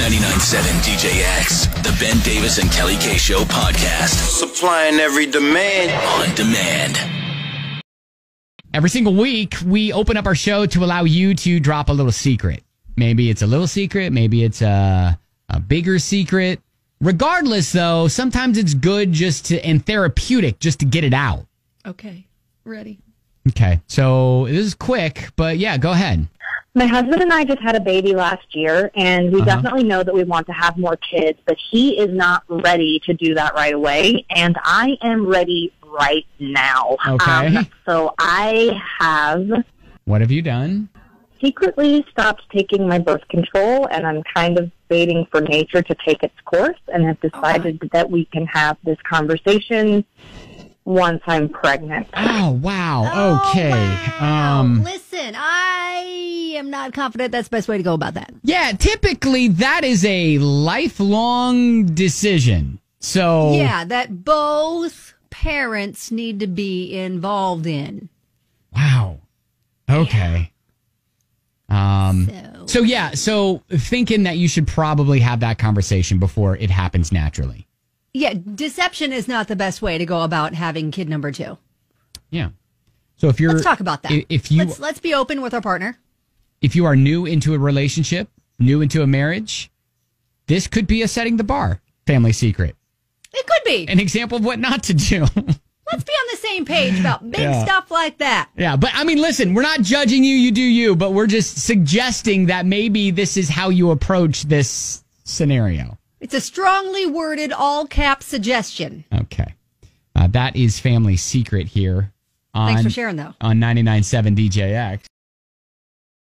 99.7 DJX, the Ben Davis and Kelly K Show podcast. Supplying every demand. On demand. Every single week, we open up our show to allow you to drop a little secret. Maybe it's a little secret, maybe it's a, a bigger secret. Regardless, though, sometimes it's good just to, and therapeutic just to get it out. Okay, ready. Okay, so this is quick, but yeah, go ahead. My husband and I just had a baby last year, and we Uh-huh. definitely know that we want to have more kids, but he is not ready to do that right away, and I am ready right now. Okay. Um, so I have What have you done? secretly stopped taking my birth control, and I'm kind of waiting for nature to take its course, and have decided that we can have this conversation once I'm pregnant. Oh, wow. Okay. Wow. Um, Listen, I am not confident that's the best way to go about that. yeah, typically that is a lifelong decision. So, Yeah, that both parents need to be involved in. wow. Okay. Um, So, so yeah, so thinking that you should probably have that conversation before it happens naturally. yeah, deception is not the best way to go about having kid number two. Yeah. So if you're Let's talk about that. If you let's let's be open with our partner. If you are new into a relationship, new into a marriage, this could be a setting the bar family secret. It could be. An example of what not to do. Let's be on the same page about big Yeah. stuff like that. yeah, but I mean, listen, we're not judging you, you do you, but we're just suggesting that maybe this is how you approach this scenario. It's a strongly worded all cap suggestion. Okay. Uh, that is family secret here on Thanks for sharing, though. on 99.7 DJX.